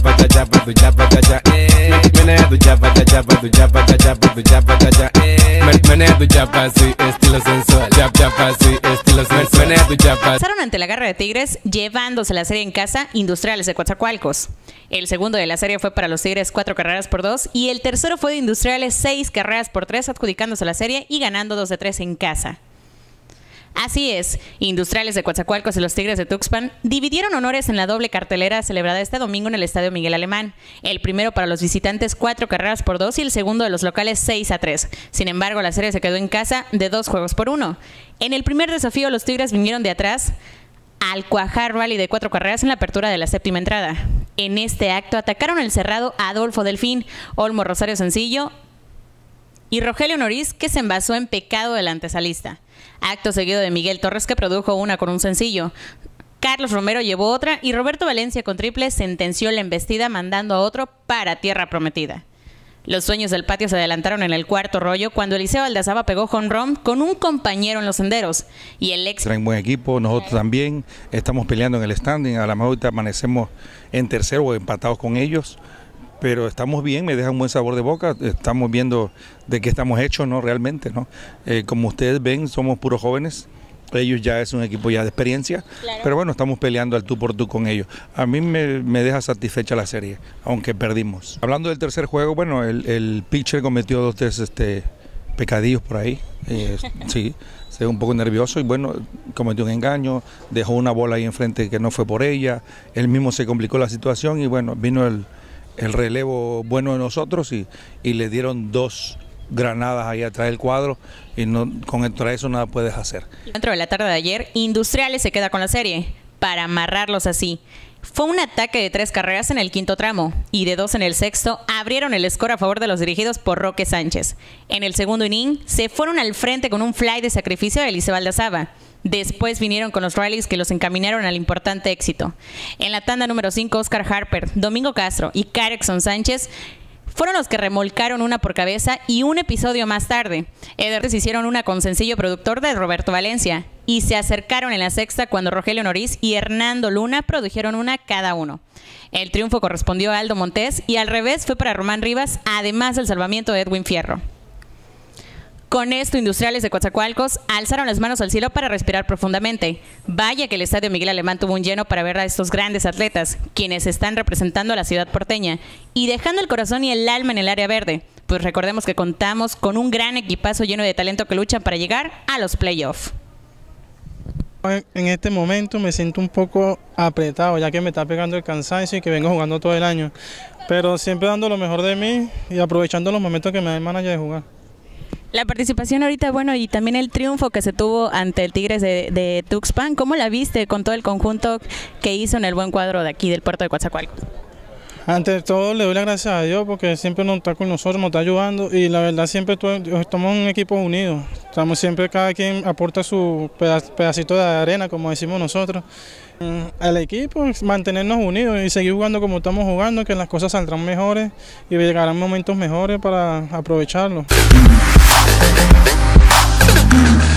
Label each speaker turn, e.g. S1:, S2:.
S1: do jabba da ja eh. Menea do jabba da jabba do jabba da jabba do jabba da ja eh. Menea do jabba estilo sensual. Jab jabba estilo sensual. Menea do jabba.
S2: Pasaron ante la garra de Tigres llevándose la serie en casa Industriales de Coatzacoalcos. El segundo de la serie fue para los Tigres cuatro carreras por dos y el tercero fue de Industriales seis carreras por tres adjudicándose la serie y ganando dos de tres en casa. Así es, Industriales de Coatzacoalcos y los Tigres de Tuxpan dividieron honores en la doble cartelera celebrada este domingo en el Estadio Miguel Alemán. El primero para los visitantes cuatro carreras por dos y el segundo de los locales 6 a 3. Sin embargo, la serie se quedó en casa de dos juegos por uno. En el primer desafío, los Tigres vinieron de atrás al cuajar rally de cuatro carreras en la apertura de la séptima entrada. En este acto atacaron el cerrado Adolfo Delfín, Olmo Rosario Sencillo y Rogelio Noriz, que se envasó en pecado del antesalista. Acto seguido de Miguel Torres, que produjo una con un sencillo. Carlos Romero llevó otra y Roberto Valencia con triple sentenció la embestida mandando a otro para tierra prometida. Los sueños del patio se adelantaron en el cuarto rollo cuando Eliseo Aldazaba pegó rom con un compañero en los senderos. Y el ex.
S3: Traen buen equipo, nosotros también estamos peleando en el standing. A lo mejor ahorita amanecemos en tercero o empatados con ellos pero estamos bien, me deja un buen sabor de boca, estamos viendo de qué estamos hechos, ¿no? Realmente, ¿no? Eh, como ustedes ven, somos puros jóvenes, ellos ya es un equipo ya de experiencia, pero bueno, estamos peleando al tú por tú con ellos. A mí me, deja satisfecha la serie, aunque perdimos. Hablando del tercer juego, bueno, el, pitcher cometió dos tres este, pecadillos por ahí, eh, sí, se ve un poco nervioso y bueno, cometió un engaño, dejó una bola ahí enfrente que no fue por ella, él mismo se complicó la situación y bueno, vino el el relevo bueno de nosotros y, le dieron dos granadas ahí atrás del cuadro y no, con eso nada puedes hacer.
S2: Dentro de la tarde de ayer, Industriales se queda con la serie para amarrarlos así. Fue un ataque de tres carreras en el quinto tramo y de dos en el sexto abrieron el score a favor de los dirigidos por Roque Sánchez. En el segundo inning se fueron al frente con un fly de sacrificio de Eliseo Valdazaba. Después vinieron con los rallies que los encaminaron al importante éxito. En la tanda número 5, Oscar Harper, Domingo Castro y Carexon Sánchez fueron los que remolcaron una por cabeza y un episodio más tarde. Edwards hicieron una con sencillo productor de Roberto Valencia y se acercaron en la sexta cuando Rogelio Noriz y Hernando Luna produjeron una cada uno. El triunfo correspondió a Aldo Montés y al revés fue para Román Rivas, además del salvamiento de Edwin Fierro. Con esto, industriales de Coatzacoalcos alzaron las manos al cielo para respirar profundamente. Vaya que el Estadio Miguel Alemán tuvo un lleno para ver a estos grandes atletas, quienes están representando a la ciudad porteña y dejando el corazón y el alma en el área verde. Pues recordemos que contamos con un gran equipazo lleno de talento que luchan para llegar a los playoffs.
S4: En este momento me siento un poco apretado, ya que me está pegando el cansancio y que vengo jugando todo el año. Pero siempre dando lo mejor de mí y aprovechando los momentos que me da el manager de jugar.
S2: La participación ahorita, bueno, y también el triunfo que se tuvo ante el Tigres de, Tuxpan, ¿cómo la viste con todo el conjunto que hizo en el buen cuadro de aquí del puerto de Coatzacoalcos?
S4: Ante todo le doy las gracias a Dios porque siempre nos está con nosotros, nos está ayudando y la verdad siempre estamos un equipo unido. Estamos siempre cada quien aporta su pedacito de arena, como decimos nosotros. El equipo, mantenernos unidos y seguir jugando como estamos jugando, que las cosas saldrán mejores y llegarán momentos mejores para aprovecharlo. Thank you.